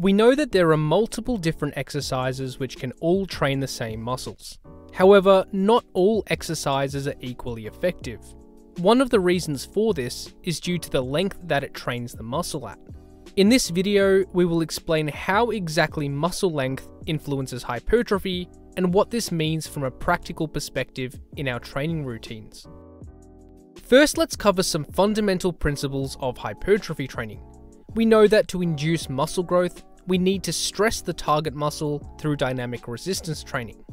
We know that there are multiple different exercises which can all train the same muscles. However, not all exercises are equally effective. One of the reasons for this is due to the length that it trains the muscle at. In this video, we will explain how exactly muscle length influences hypertrophy and what this means from a practical perspective in our training routines. First, let's cover some fundamental principles of hypertrophy training. We know that to induce muscle growth, we need to stress the target muscle through dynamic resistance training.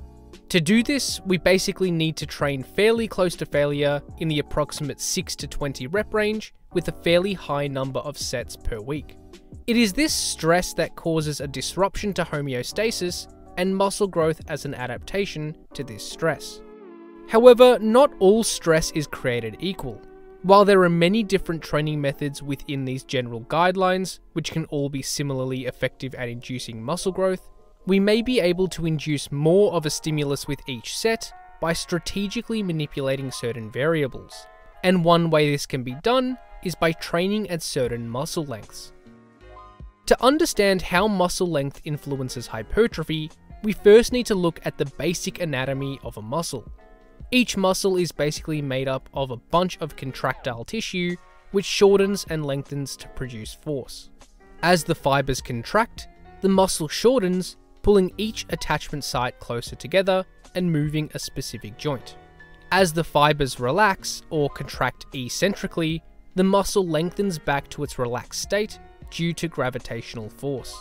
To do this, we basically need to train fairly close to failure in the approximate 6 to 20 rep range with a fairly high number of sets per week. It is this stress that causes a disruption to homeostasis and muscle growth as an adaptation to this stress. However, not all stress is created equal. While there are many different training methods within these general guidelines, which can all be similarly effective at inducing muscle growth, we may be able to induce more of a stimulus with each set by strategically manipulating certain variables. And one way this can be done is by training at certain muscle lengths. To understand how muscle length influences hypertrophy, we first need to look at the basic anatomy of a muscle. Each muscle is basically made up of a bunch of contractile tissue which shortens and lengthens to produce force. As the fibers contract, the muscle shortens, pulling each attachment site closer together and moving a specific joint. As the fibers relax or contract eccentrically, the muscle lengthens back to its relaxed state due to gravitational force.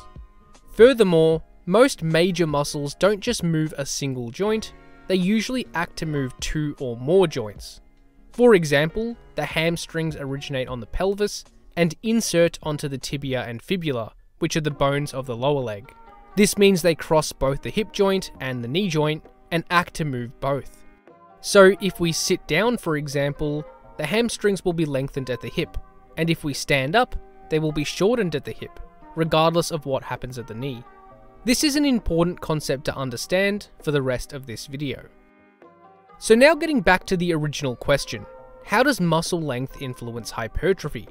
Furthermore, most major muscles don't just move a single joint, they usually act to move two or more joints. For example, the hamstrings originate on the pelvis and insert onto the tibia and fibula, which are the bones of the lower leg. This means they cross both the hip joint and the knee joint and act to move both. So if we sit down, for example, the hamstrings will be lengthened at the hip, and if we stand up, they will be shortened at the hip, regardless of what happens at the knee. This is an important concept to understand for the rest of this video. So now getting back to the original question, how does muscle length influence hypertrophy?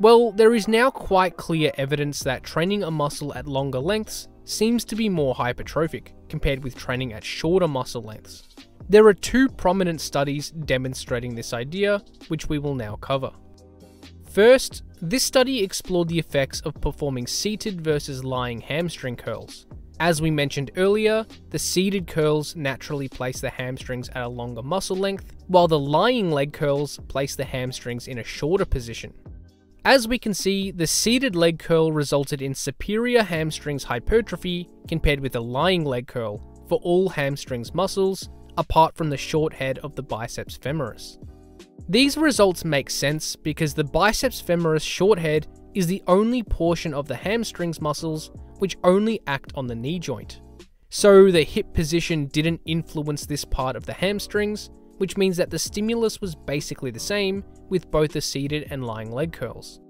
Well, there is now quite clear evidence that training a muscle at longer lengths seems to be more hypertrophic compared with training at shorter muscle lengths. There are two prominent studies demonstrating this idea, which we will now cover. First, this study explored the effects of performing seated versus lying hamstring curls. As we mentioned earlier, the seated curls naturally place the hamstrings at a longer muscle length, while the lying leg curls place the hamstrings in a shorter position. As we can see, the seated leg curl resulted in superior hamstrings hypertrophy compared with the lying leg curl for all hamstrings muscles, apart from the short head of the biceps femoris. These results make sense because the biceps femoris short head is the only portion of the hamstrings muscles which only act on the knee joint. So the hip position didn't influence this part of the hamstrings, which means that the stimulus was basically the same with both the seated and lying leg curls.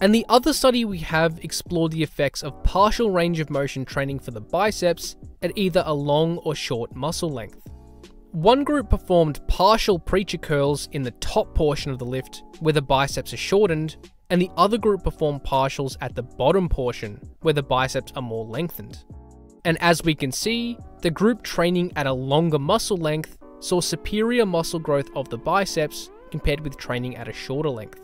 And the other study we have explored the effects of partial range of motion training for the biceps at either a long or short muscle length. One group performed partial preacher curls in the top portion of the lift where the biceps are shortened, and the other group performed partials at the bottom portion where the biceps are more lengthened. And as we can see, the group training at a longer muscle length saw superior muscle growth of the biceps compared with training at a shorter length.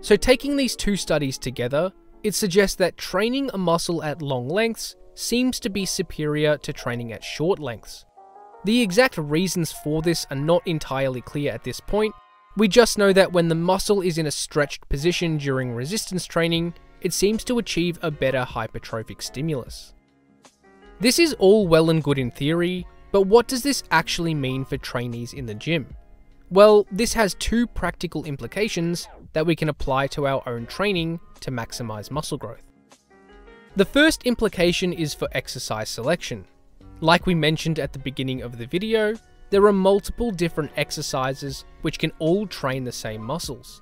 So taking these two studies together, it suggests that training a muscle at long lengths seems to be superior to training at short lengths. The exact reasons for this are not entirely clear at this point, we just know that when the muscle is in a stretched position during resistance training, it seems to achieve a better hypertrophic stimulus. This is all well and good in theory, but what does this actually mean for trainees in the gym? Well, this has two practical implications that we can apply to our own training to maximize muscle growth. The first implication is for exercise selection. Like we mentioned at the beginning of the video, there are multiple different exercises which can all train the same muscles.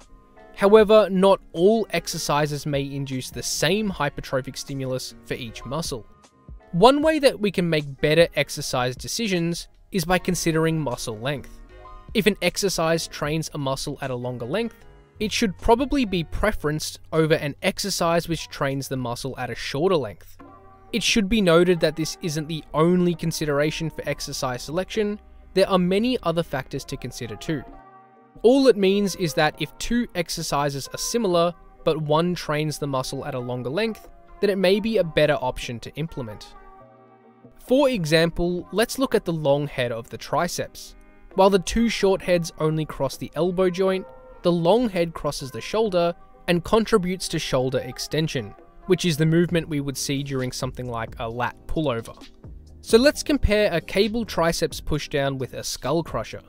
However, not all exercises may induce the same hypertrophic stimulus for each muscle. One way that we can make better exercise decisions is by considering muscle length. If an exercise trains a muscle at a longer length, it should probably be preferenced over an exercise which trains the muscle at a shorter length. It should be noted that this isn't the only consideration for exercise selection, there are many other factors to consider too. All it means is that if two exercises are similar, but one trains the muscle at a longer length, then it may be a better option to implement. For example, let's look at the long head of the triceps. While the two short heads only cross the elbow joint, the long head crosses the shoulder and contributes to shoulder extension, which is the movement we would see during something like a lat pullover. So let's compare a cable triceps pushdown with a skull crusher.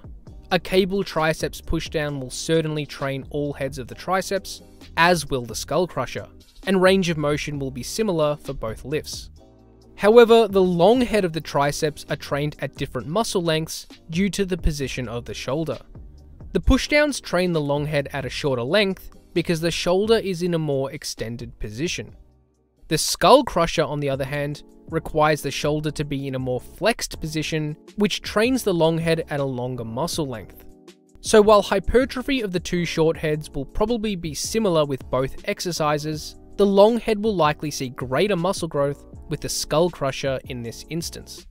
A cable triceps pushdown will certainly train all heads of the triceps, as will the skull crusher, and range of motion will be similar for both lifts. However, the long head of the triceps are trained at different muscle lengths due to the position of the shoulder. The pushdowns train the long head at a shorter length because the shoulder is in a more extended position. The skull crusher, on the other hand, requires the shoulder to be in a more flexed position, which trains the long head at a longer muscle length. So while hypertrophy of the two short heads will probably be similar with both exercises, the long head will likely see greater muscle growth with the skull crusher in this instance.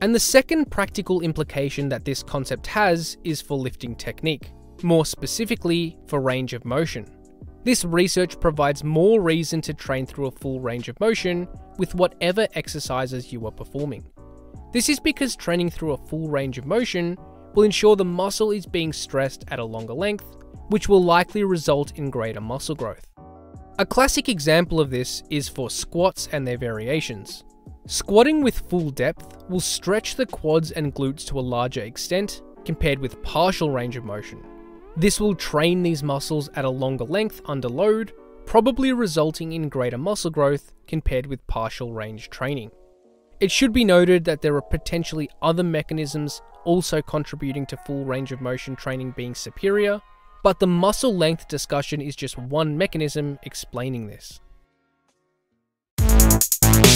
And the second practical implication that this concept has is for lifting technique, more specifically for range of motion. This research provides more reason to train through a full range of motion with whatever exercises you are performing. This is because training through a full range of motion will ensure the muscle is being stressed at a longer length, which will likely result in greater muscle growth. A classic example of this is for squats and their variations. Squatting with full depth will stretch the quads and glutes to a larger extent compared with partial range of motion. This will train these muscles at a longer length under load, probably resulting in greater muscle growth compared with partial range training. It should be noted that there are potentially other mechanisms also contributing to full range of motion training being superior, but the muscle length discussion is just one mechanism explaining this.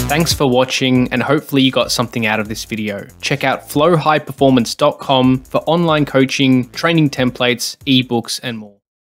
Thanks for watching and hopefully you got something out of this video. Check out flowhighperformance.com for online coaching, training templates, ebooks and more.